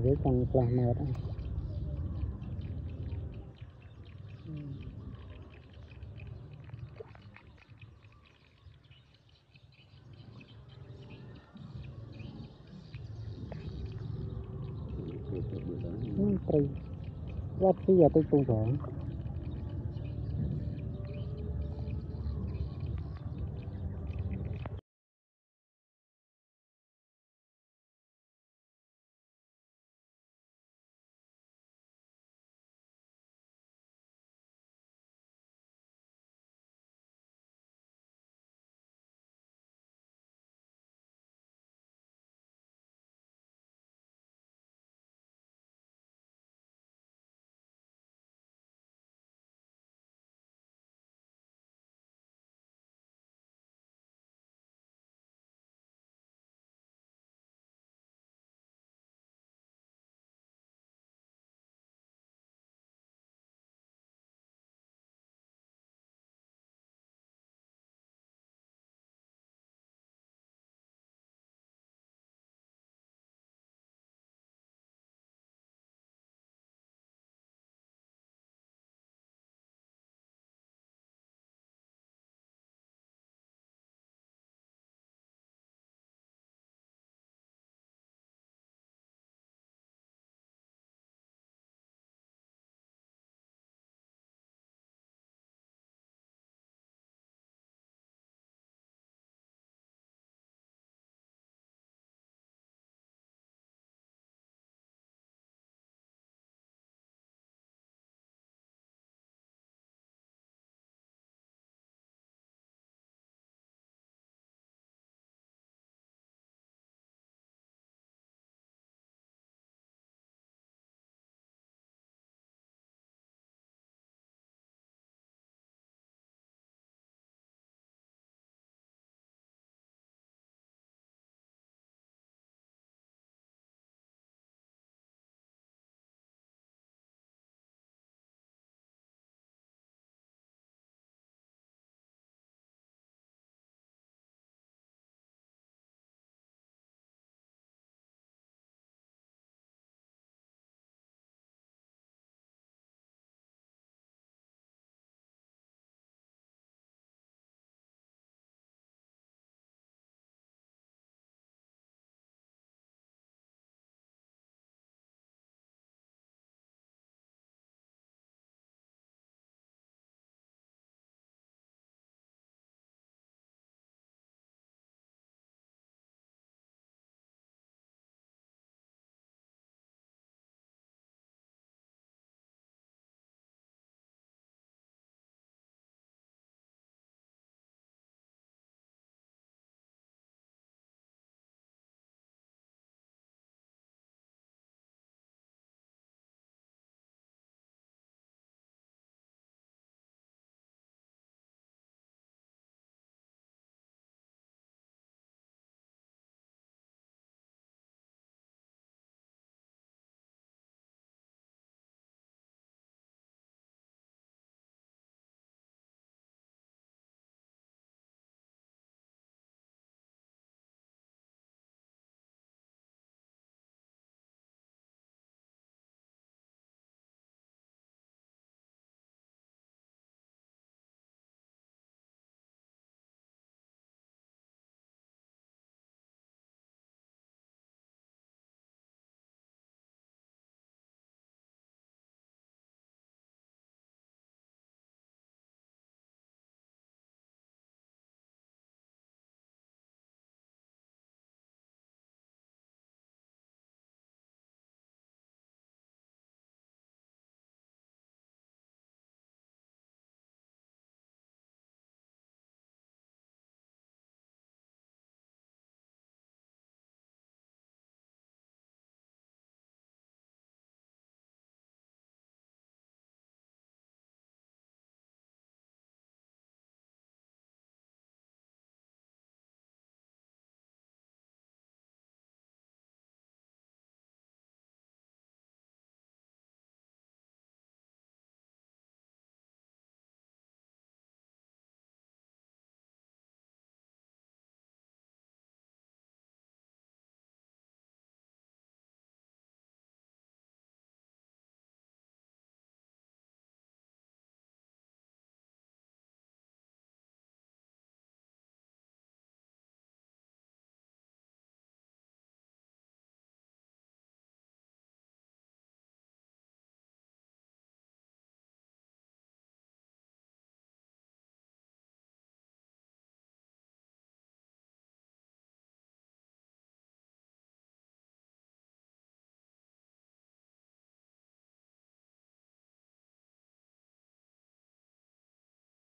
với con quả mệt đó. Hãy subscribe cho kênh Ghiền Mì Gõ Để không bỏ lỡ những video hấp dẫn